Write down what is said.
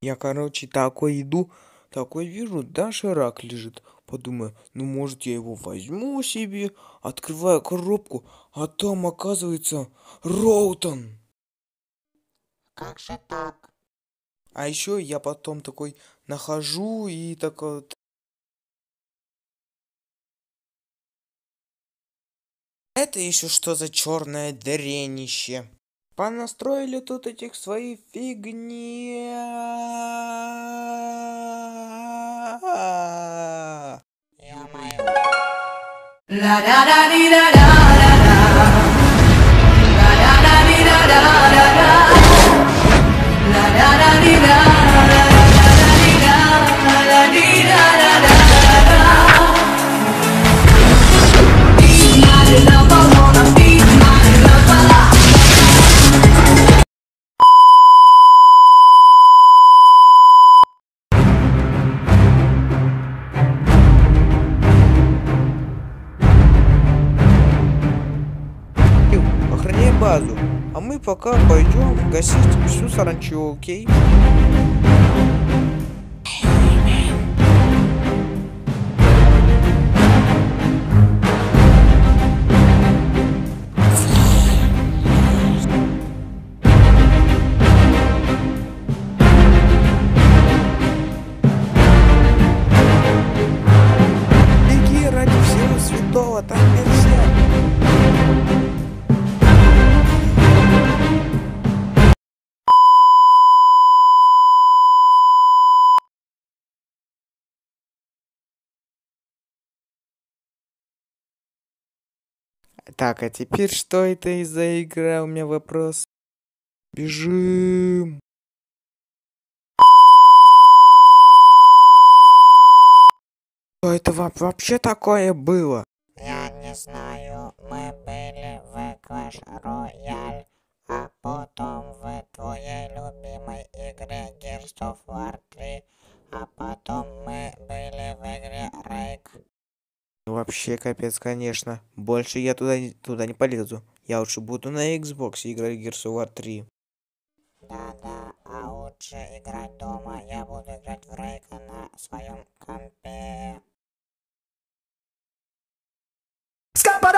Я, короче, такой иду, такой вижу, доширак лежит. Подумаю, ну может я его возьму себе, открываю коробку, а там оказывается Роутон. Как же так? А еще я потом такой нахожу и так вот... Это еще что за черное дренище? Понастроили тут этих своих фигни. La da da da da. Базу. А мы пока пойдем гасить всю саранчу, окей? Беги ради всего святого, Так, а теперь что это из-за игра? У меня вопрос. Бежим. Что это во- вообще такое было? Я не знаю, Ну, Вообще капец, конечно. Больше я туда, не- туда не полезу. Я лучше буду на Xbox играть в Gears of War 3. Да-да, а лучше играть дома, я буду играть в Рейка на своем компе. Scabba